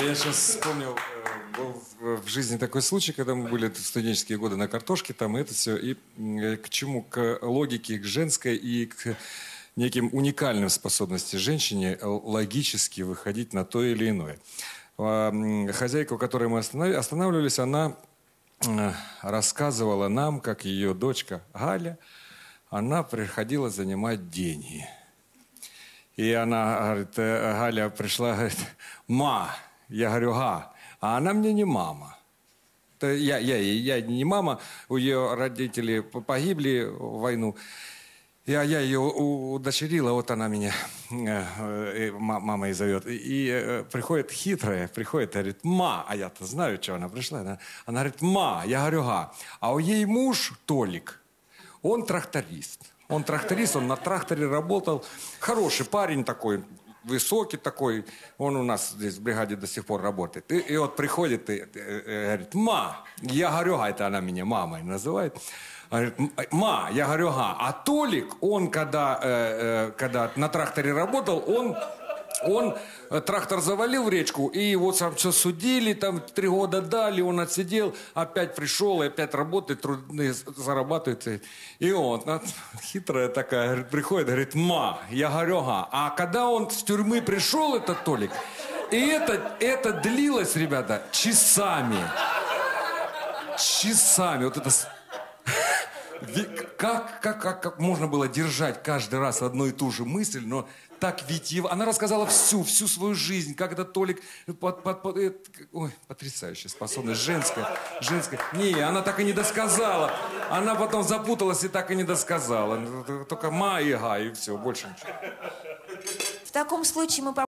Я сейчас вспомнил, э, был в- жизни такой случай, когда мы были в студенческие годы на картошке, там и это все, и к чему? К логике, к женской и к неким уникальным способностям женщине логически выходить на то или иное. А, Хозяйка, у которой мы останавливались, она э, рассказывала нам, как ее дочка Галя, она приходила занимать деньги. И она говорит, э, Галя пришла, говорит, ма, я говорю, га, а она мне не мама. Я, я, я не мама, у ее родители погибли в войну. Я, я ее удочерила, вот она меня э, э, ма- мамой зовет. И, э, приходит хитрая, приходит, говорит, ма, а я-то знаю, что она пришла. Она, она говорит, ма, я говорю, га. А у ей муж Толик, он тракторист. Он тракторист, он на тракторе работал. Хороший парень такой, высокий такой. Он у нас здесь в бригаде до сих пор работает. И, и вот приходит и, э, э, говорит, ма, я говорю, га, это она меня мамой называет. Говорит, «М, ма, я говорю. А Толик, он когда, э, э, когда на тракторе работал, он он э, трактор завалил в речку, и его там все судили, там три года дали, он отсидел, опять пришел, и опять работает, трудно зарабатывает. И он, а, хитрая такая, приходит, говорит, ма, я говорю, ага. А когда он с тюрьмы пришел, этот Толик, и это, это длилось, ребята, часами. Часами. Вот это... Как, как, как, как можно было держать каждый раз одну и ту же мысль, но так витиево. Она рассказала всю, всю свою жизнь, как этот Толик... Под, под, под- э, ой, потрясающая способность. Женская, женская. Не, она так и не досказала. Она потом запуталась и так и не досказала. Только ма и га, и все, больше ничего. В таком случае мы